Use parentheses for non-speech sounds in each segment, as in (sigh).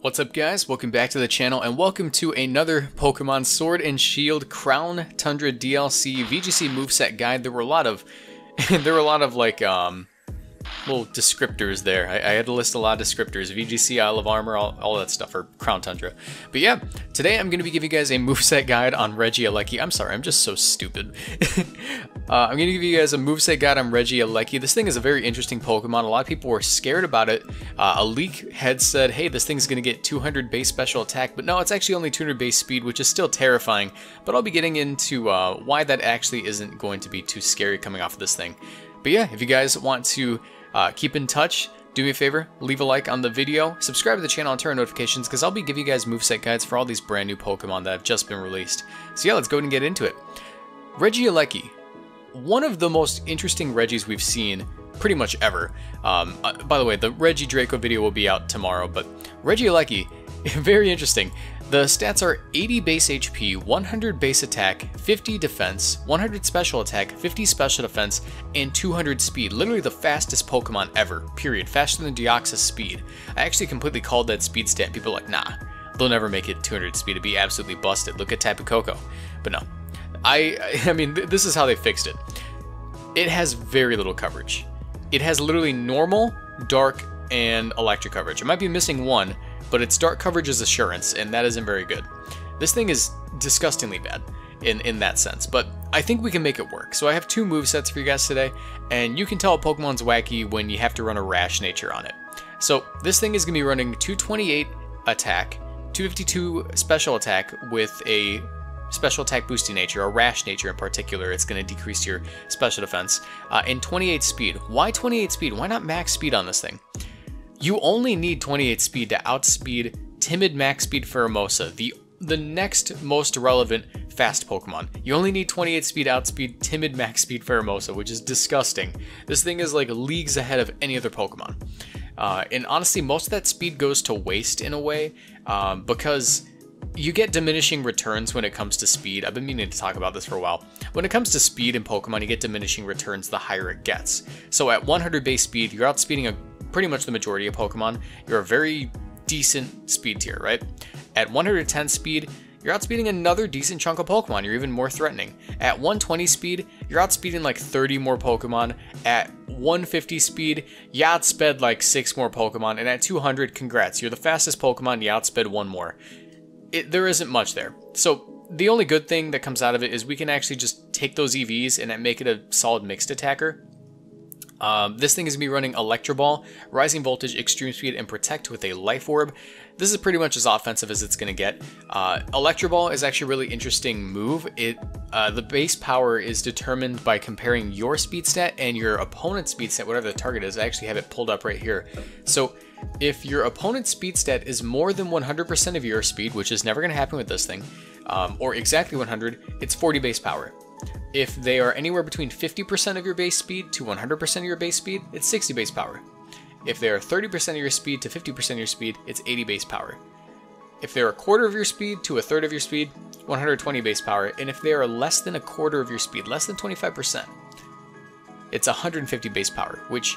What's up guys, welcome back to the channel and welcome to another Pokemon Sword and Shield Crown Tundra DLC VGC moveset guide. There were a lot of, (laughs) there were a lot of like, um, little descriptors there. I, I, had to list a lot of descriptors, VGC, Isle of Armor, all, all that stuff, or Crown Tundra. But yeah, today I'm going to be giving you guys a moveset guide on Regieleki. I'm sorry, I'm just so stupid. (laughs) uh, I'm going to give you guys a moveset guide on Regieleki. This thing is a very interesting Pokemon. A lot of people were scared about it. Uh, a leak had said, hey, this thing's going to get 200 base special attack, but no, it's actually only 200 base speed, which is still terrifying. But I'll be getting into uh, why that actually isn't going to be too scary coming off of this thing. But yeah, if you guys want to uh, keep in touch. Do me a favor, leave a like on the video, subscribe to the channel and turn on notifications because I'll be giving you guys moveset guides for all these brand new Pokemon that have just been released. So yeah, let's go and get into it. Regieleki, one of the most interesting Regis we've seen pretty much ever. Um, uh, by the way, the Reggie Regidrago video will be out tomorrow, but Regieleki, (laughs) very interesting. The stats are 80 base HP, 100 base attack, 50 defense, 100 special attack, 50 special defense, and 200 speed. Literally the fastest Pokemon ever, period. Faster than Deoxys speed. I actually completely called that speed stat. People are like, nah, they'll never make it 200 speed. It'd be absolutely busted. Look at Tapu Koko. But no. I, (laughs) I mean, this is how they fixed it. It has very little coverage. It has literally normal, dark, and electric coverage. It might be missing one, but its dark coverage is assurance, and that isn't very good. This thing is disgustingly bad in, in that sense, but I think we can make it work. So I have two move sets for you guys today, and you can tell a Pokemon's wacky when you have to run a Rash Nature on it. So this thing is going to be running 228 attack, 252 special attack with a special attack boosting nature, a rash nature in particular, it's going to decrease your special defense, uh, and 28 speed. Why 28 speed? Why not max speed on this thing? You only need 28 speed to outspeed Timid Max Speed Pheromosa, the the next most relevant fast Pokemon. You only need 28 speed outspeed Timid Max Speed Pheromosa, which is disgusting. This thing is like leagues ahead of any other Pokemon. Uh, and honestly, most of that speed goes to waste in a way um, because you get diminishing returns when it comes to speed. I've been meaning to talk about this for a while. When it comes to speed in Pokemon, you get diminishing returns the higher it gets. So at 100 base speed, you're outspeeding a pretty much the majority of Pokemon, you're a very decent speed tier, right? At 110 speed, you're outspeeding another decent chunk of Pokemon. You're even more threatening. At 120 speed, you're outspeeding like 30 more Pokemon. At 150 speed, you outsped like 6 more Pokemon. And at 200, congrats, you're the fastest Pokemon, you outsped one more. It, there isn't much there. So the only good thing that comes out of it is we can actually just take those EVs and make it a solid mixed attacker. Um, this thing is going to be running Electro Ball, Rising Voltage, Extreme Speed, and Protect with a Life Orb. This is pretty much as offensive as it's going to get. Uh, Electro Ball is actually a really interesting move. It uh, The base power is determined by comparing your speed stat and your opponent's speed stat, whatever the target is. I actually have it pulled up right here. So if your opponent's speed stat is more than 100% of your speed, which is never going to happen with this thing, um, or exactly 100, it's 40 base power. If they are anywhere between 50% of your base speed to 100% of your base speed, it's 60 base power. If they are 30% of your speed to 50% of your speed, it's 80 base power. If they're a quarter of your speed to a third of your speed, 120 base power. And if they are less than a quarter of your speed, less than 25%, it's 150 base power, which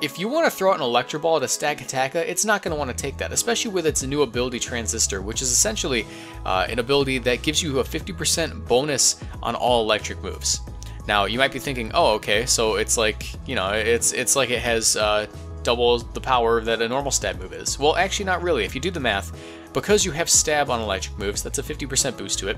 if you want to throw out an Electro Ball at a Stakataka, it's not going to want to take that, especially with its new ability Transistor, which is essentially uh, an ability that gives you a 50% bonus on all electric moves. Now, you might be thinking, oh, okay, so it's like, you know, it's it's like it has uh, double the power that a normal stab move is. Well, actually not really. If you do the math, because you have stab on electric moves, that's a 50% boost to it.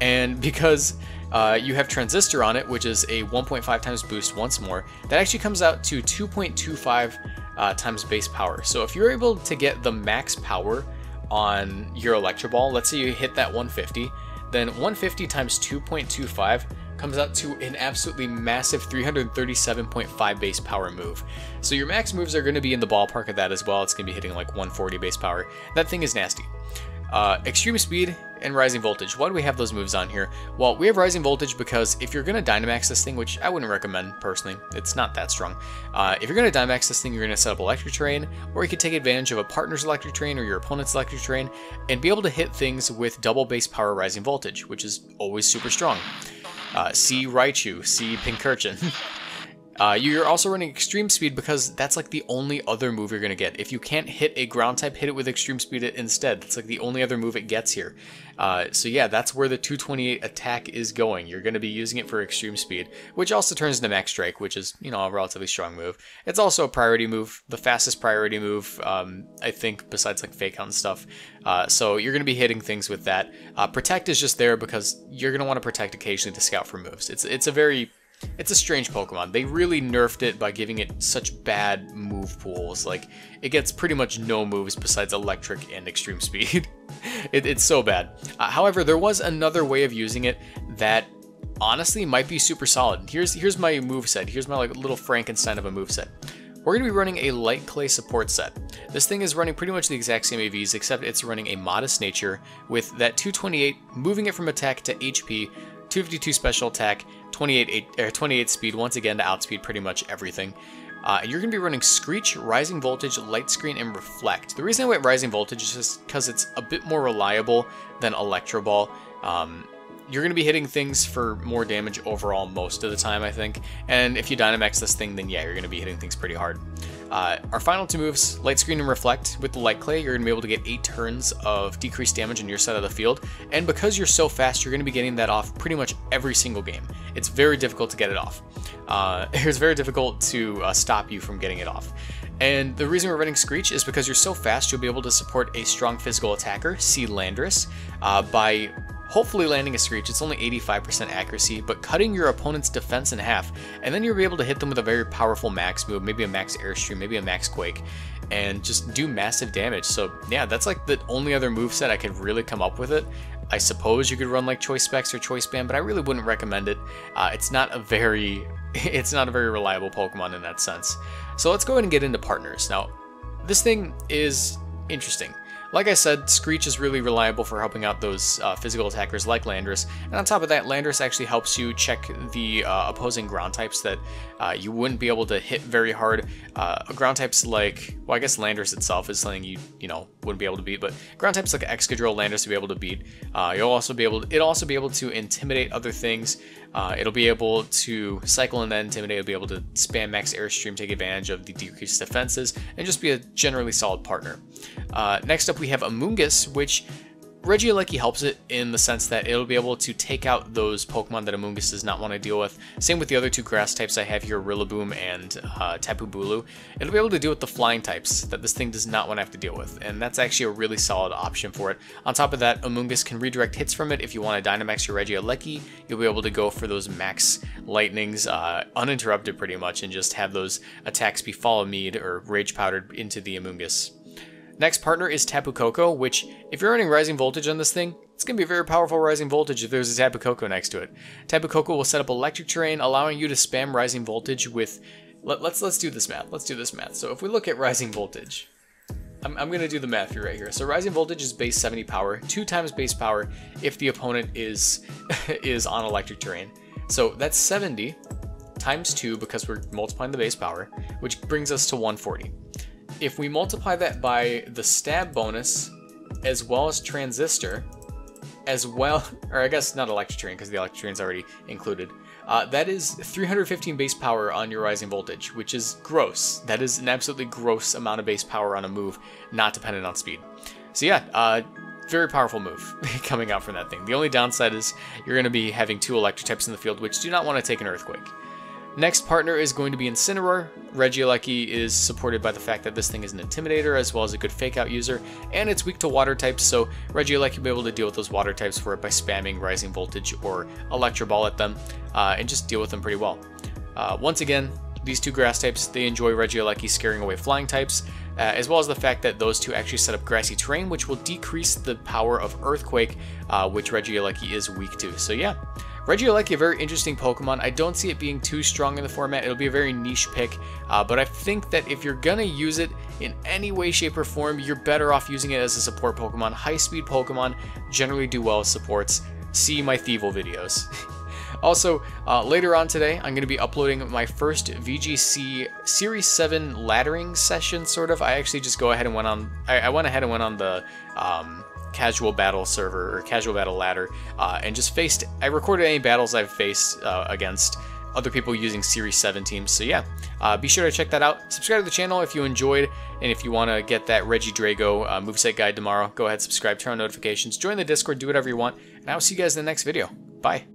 And (laughs) because uh, you have Transistor on it, which is a 1.5 times boost once more. That actually comes out to 2.25 uh, times base power. So if you're able to get the max power on your Electro Ball, let's say you hit that 150, then 150 times 2.25 comes out to an absolutely massive 337.5 base power move. So your max moves are going to be in the ballpark of that as well. It's going to be hitting like 140 base power. That thing is nasty. Uh, extreme Speed and Rising Voltage. Why do we have those moves on here? Well, we have Rising Voltage because if you're going to Dynamax this thing, which I wouldn't recommend personally, it's not that strong. Uh, if you're going to Dynamax this thing, you're going to set up Electric Terrain, or you could take advantage of a partner's Electric Terrain or your opponent's Electric Terrain, and be able to hit things with double base power Rising Voltage, which is always super strong. Uh, see Raichu, see Pincurchin. (laughs) Uh, you're also running Extreme Speed because that's like the only other move you're going to get. If you can't hit a ground type, hit it with Extreme Speed instead. That's like the only other move it gets here. Uh, so yeah, that's where the 228 attack is going. You're going to be using it for Extreme Speed, which also turns into Max Strike, which is, you know, a relatively strong move. It's also a priority move, the fastest priority move, um, I think, besides like Fake Out and stuff. Uh, so you're going to be hitting things with that. Uh, protect is just there because you're going to want to protect occasionally to scout for moves. It's, it's a very it's a strange Pokemon. They really nerfed it by giving it such bad move pools. Like, it gets pretty much no moves besides Electric and Extreme (laughs) Speed. it, it's so bad. Uh, however, there was another way of using it that honestly might be super solid. Here's here's my move set. Here's my like little Frankenstein of a move set. We're going to be running a light clay support set. This thing is running pretty much the exact same EVs, except it's running a modest nature with that 228, moving it from attack to HP, 252 special attack, 28, er, 28 speed, once again to outspeed pretty much everything. Uh, you're going to be running Screech, Rising Voltage, Light Screen, and Reflect. The reason I went Rising Voltage is just because it's a bit more reliable than Electro Ball. Um, you're going to be hitting things for more damage overall most of the time, I think. And if you Dynamax this thing, then yeah, you're going to be hitting things pretty hard. Uh, our final two moves, Light Screen and Reflect. With the Light Clay, you're going to be able to get 8 turns of decreased damage on your side of the field, and because you're so fast, you're going to be getting that off pretty much every single game. It's very difficult to get it off. Uh, (laughs) it's very difficult to uh, stop you from getting it off. And the reason we're running Screech is because you're so fast, you'll be able to support a strong physical attacker, see Landorus, uh, by hopefully landing a Screech. It's only 85% accuracy, but cutting your opponent's defense in half, and then you'll be able to hit them with a very powerful max move, maybe a max airstream, maybe a max quake, and just do massive damage. So yeah, that's like the only other move set I could really come up with it. I suppose you could run like Choice Specs or Choice Band, but I really wouldn't recommend it. Uh, it's not a very, (laughs) it's not a very reliable Pokemon in that sense. So let's go ahead and get into partners. Now, this thing is interesting. Like I said, Screech is really reliable for helping out those uh, physical attackers like Landorus, and on top of that, Landorus actually helps you check the uh, opposing ground types that uh, you wouldn't be able to hit very hard. Uh, ground types like, well, I guess Landorus itself is something you, you know, wouldn't be able to beat, but ground types like Excadrill, Landorus will be able to beat. Uh, you'll also be able, to, it'll also be able to intimidate other things. Uh, it'll be able to cycle and then intimidate. It'll be able to spam max airstream, take advantage of the decreased defenses, and just be a generally solid partner. Uh, next up, we have Amoonguss, which Regieleki helps it in the sense that it'll be able to take out those Pokemon that Amoonguss does not want to deal with. Same with the other two grass types I have here, Rillaboom and uh, Tapu Bulu. It'll be able to deal with the flying types that this thing does not want to have to deal with, and that's actually a really solid option for it. On top of that, Amoonguss can redirect hits from it. If you want to Dynamax your Regieleki, you'll be able to go for those max lightnings uh, uninterrupted pretty much and just have those attacks be Follow Mead or Rage Powdered into the Amoonguss. Next partner is Tapu Koko, which, if you're running Rising Voltage on this thing, it's going to be a very powerful Rising Voltage if there's a Tapu Koko next to it. Tapu Koko will set up Electric Terrain, allowing you to spam Rising Voltage with... Let, us let's, let's do this math. Let's do this math. So if we look at Rising Voltage, I'm, I'm going to do the math here right here. So Rising Voltage is base 70 power, two times base power if the opponent is, (laughs) is on Electric Terrain. So that's 70 times 2 because we're multiplying the base power, which brings us to 140 if we multiply that by the stab bonus, as well as transistor, as well, (laughs) or I guess not electric terrain because the electric is already included. Uh, that is 315 base power on your rising voltage, which is gross. That is an absolutely gross amount of base power on a move, not dependent on speed. So yeah, uh, very powerful move (laughs) coming out from that thing. The only downside is you're going to be having two electric types in the field, which do not want to take an earthquake. Next partner is going to be Incineroar. Regieleki is supported by the fact that this thing is an Intimidator as well as a good Fake Out user, and it's weak to water types, so Regieleki will be able to deal with those water types for it by spamming Rising Voltage or Electro Ball at them, uh, and just deal with them pretty well. Uh, once again, these two grass types, they enjoy Regieleki scaring away flying types, uh, as well as the fact that those two actually set up grassy terrain, which will decrease the power of Earthquake, uh, which Regieleki is weak to. So yeah, Regieleki, a very interesting Pokemon. I don't see it being too strong in the format. It'll be a very niche pick, uh, but I think that if you're gonna use it in any way, shape, or form, you're better off using it as a support Pokemon. High-speed Pokemon generally do well as supports. See my Thievul videos. (laughs) Also, uh, later on today, I'm going to be uploading my first VGC Series 7 laddering session, sort of. I actually just go ahead and went on, I, I went ahead and went on the um, casual battle server or casual battle ladder uh, and just faced. I recorded any battles I've faced uh, against other people using Series 7 teams. So yeah, uh, be sure to check that out. Subscribe to the channel if you enjoyed, and if you want to get that Regidrago uh, moveset guide tomorrow, go ahead, subscribe, turn on notifications, join the Discord, do whatever you want, and I will see you guys in the next video. Bye.